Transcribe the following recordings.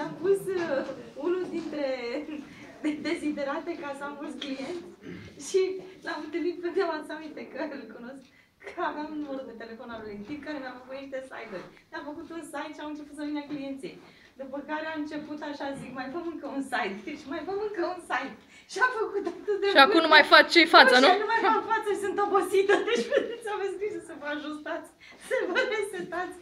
mi-a pus uh, unul dintre deziderate ca să am mulți clienți și l-am întâlnit pe de să aminte că îl cunosc că aveam numărul de telefon al lui tip care mi-a făcut niște site-uri. Mi-a făcut un site și am început să vină clienții. După care a început așa, zic, mai făm încă un site. Deci mai făm încă un site. Și a făcut atât de Și acum nu mai faci ce fața, nu? Și nu mai fac față și sunt obosită. Deci vedeți, aveți grijă să vă ajustați, să vă resetați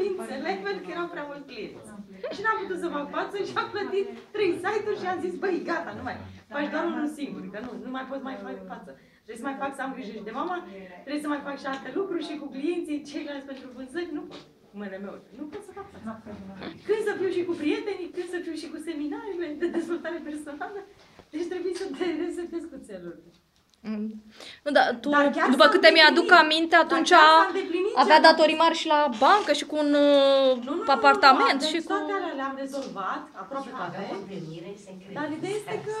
dorințele, pentru că erau prea mulți clienți. Și n-am putut să fac față și am plătit trei site-uri și am zis, băi, gata, nu mai faci doar unul singur, că nu, nu mai pot mai fac față. Trebuie să mai fac să am grijă și de mama, trebuie să mai fac și alte lucruri și cu clienții, ceilalți pentru vânzări, nu pot. Mâine meu, nu pot să fac față. Când să fiu și cu prietenii, când să fiu și cu seminariile de dezvoltare personală, deci trebuie să te resetezi cu țelurile. Mm. Nu, dar tu, Dar chiar după s-a câte mi-aduc îndeplinit. aminte, Dar atunci chiar s-a a- îndeplinit avea ce am datorii mari și la bancă și cu un uh, apartament deci și cu... toate alea le-am rezolvat, aproape toate. Dar ideea este că,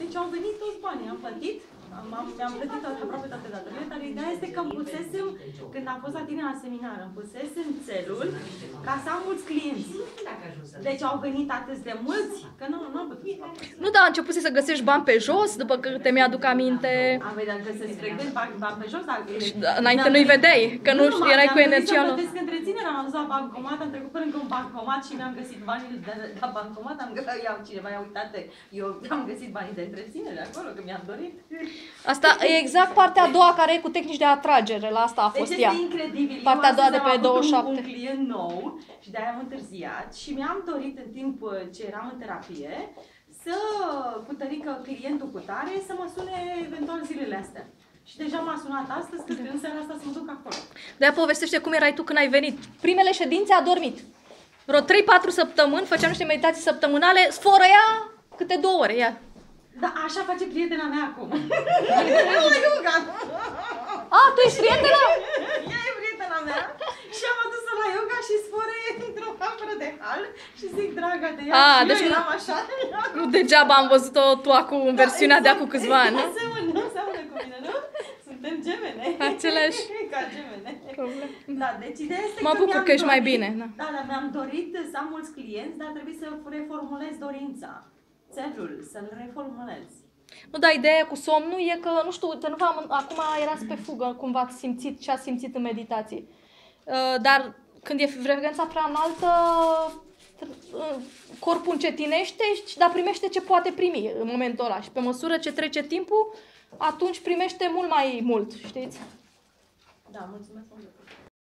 deci au venit toți banii, am plătit, am, am, mi-am plătit toate, aproape toate datorile, dar ideea este că îmi pusesem, când am fost la tine la seminar, îmi pusesem țelul ca să am mulți clienți. Deci au venit atât de mulți, că nu, nu am putut să fac asta. Nu, dar a început să găsești bani pe jos, după câte mi-aduc aminte. Am vedea că se frecvent bani, bani pe jos, dar... da, înainte nu-i vedeai, că nu mă, erai mi-am cu găsit energia să lor. plătesc întreținerea, am dus la bancomat, am trecut pe lângă un bancomat și mi-am găsit banii de la bancomat, am găsit, iau cineva, ia uitate, eu am găsit banii de întreținere acolo, că mi-am dorit. Asta e exact partea a doua care e cu tehnici de atragere, la asta a fost deci ea. este incredibil. Partea a Eu doua de astăzi pe am avut 27. Un, un client nou și de-aia am întârziat și mi-am dorit în timp uh, ce eram în terapie să, cu tărică clientul cu tare, să mă sune eventual zilele astea. Și deja m-a sunat astăzi că în seara asta să mă duc acolo. De-aia povestește cum erai tu când ai venit. Primele ședințe a dormit. Vreo 3-4 săptămâni, făceam niște meditații săptămânale, sfărăia câte două ore, ia. Da, așa face prietena mea acum. La yoga. A, tu ești prietena? Ea e prietena mea și am adus-o la yoga și spore într-o cameră de hal și zic draga de ea A, și deci eu nu- eram așa. Nu degeaba am văzut-o tu acum în versiunea de acum câțiva ani, nu? Aseamănă, aseamănă cu mine, nu? Suntem gemene. Aceleași. Ca gemene. Problem. Da, deci ideea este Mă că bucur mi-am că ești mai dorit- bine, da. Da, dar mi-am dorit să am mulți clienți, dar trebuie să reformulez dorința. Țelul, să-l reformulez. Nu, dar ideea cu somnul e că, nu știu, uite, nu v-am, acum erați pe fugă, cum v-ați simțit, ce ați simțit în meditații. Uh, Dar când e frecvența prea înaltă, uh, corpul încetinește, și- dar primește ce poate primi în momentul ăla. Și pe măsură ce trece timpul, atunci primește mult mai mult, știți? Da, mulțumesc mult.